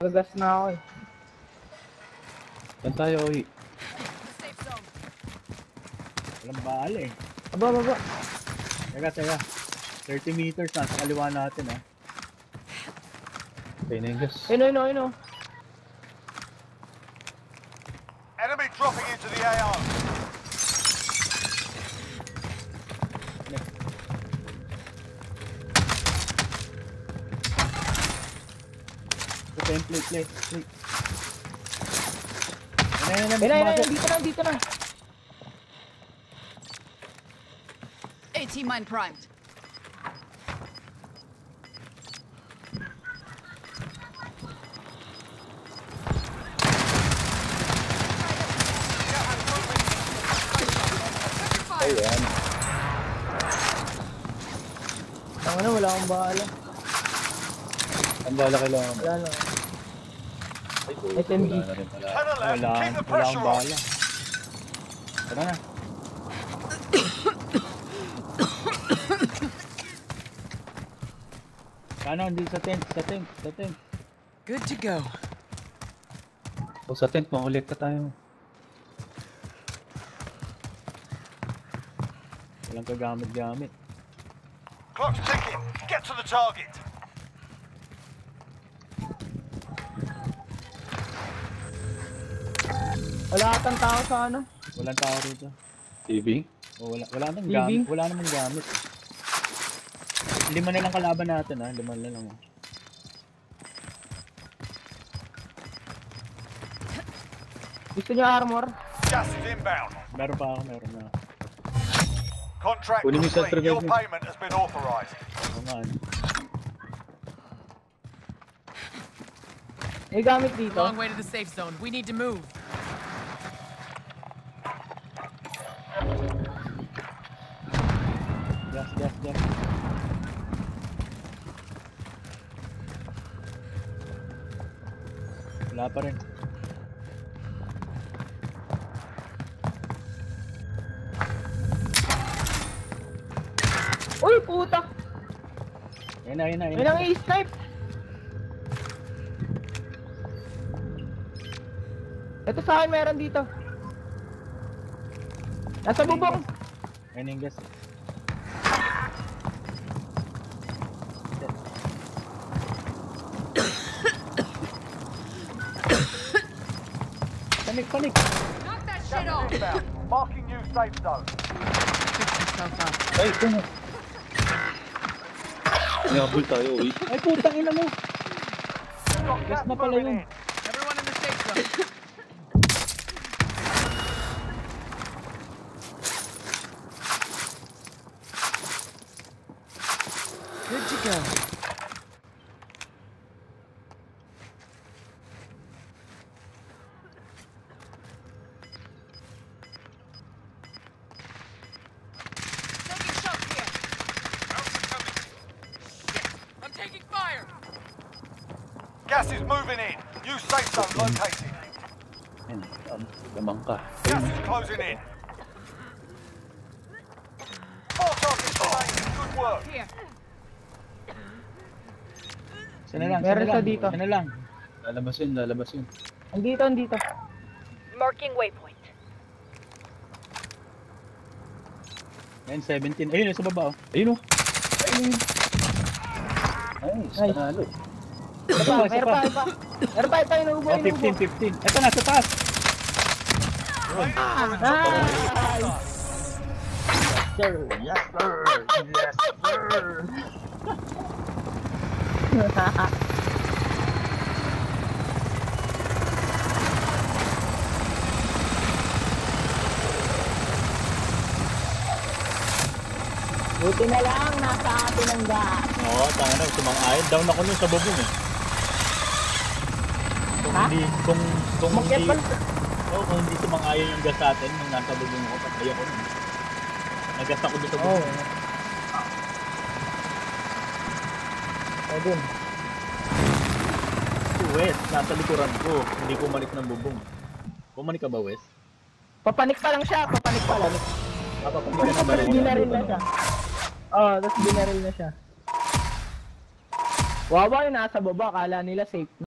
Gagas na ako eh. Saan tayo, zone. Walang baal eh. Aba, baba. Teka, teka. 30 meters na. Sa kaliwa natin ah. Gas. Ayun, ayun, ayun. ayun. Enemy dropping into the AO. Ito yung plate, plate, plate. Ayun, ayun, Ayun, ayun, ayun. ayun. Dito na, dito na. AT mine primed. Ayan. Tama na, wala akong bahala. Ang bala kailangan mo. Wala cool. SMG. Wala na rin pala. Ten Wala, on. bala. Tara na. Ano, hindi sa tent, sa tent, sa tent. Good to go. O sa tent, makulit ka tayo. Walang kagamit-gamit. Clock's ticking. Get to the target. Wala atang tao sa ano. Walang tao rito. TV? O, wala, wala namang gamit. Wala namang gamit. Lima na lang kalaban natin ha. Lima na lang. oh. Gusto niya armor? Gas is inbound. Meron pa ako, meron na. Contract Kunin complete. Your payment has been authorized. Oo nga. ano. May gamit dito. Long way to the safe zone. We need to move. Wala pa rin. Uy, puta! Ayun na, ayun na, May na. nang i-snipe! Ito sa akin meron dito. Nasa bubong. Na yung gas. Panik, panik! Knock that is inbound. Marking new safe zone. Ay, na. Nabul tayo, Ohi. Ay, putang ina mo! Gas na pala yun. Everyone in the safe zone. Good to go. Taking fire. Gas is moving in. New safe zone located. Ayun, um. Gas is closing in. Four targets remaining. Good work. Here. Isa na lang, Meron isa na siya lang. dito. Isa na lang. Lalabas yun, lalabas yun. Andito, andito. Marking waypoint. Ayun, 17. Ayun, sa baba oh. Ayun o. Nice, Nice. panalo. Ito pa, Isa meron pa. Meron pa, ito, inuubo, Oh, inuubo. 15, 15. Ito na, sa taas! Nice! Sir, yes sir! Yes sir! Buti na lang, nasa atin ang gas. Oo, tanga na, sumang-ayon. Down ako nun sa bubong eh. Kung Ha? hindi, kung, kung Umakyat hindi, pala. oh, kung hindi sumang-ayon yung gas sa atin, nung nasa bubong ako, patay ako nun. Nagas ako dito sa Oo. bubong. Pwede. Si Wes, nasa likuran ko. Hindi ko umalik ng bubong. Bumalik ka ba, Wes? Papanik pa lang siya, papanik pa lang. Papapanig ka na ba Tapos rin? binaril na siya. Oo, oh, tapos binaril na siya. Wawa yung nasa baba, akala nila safe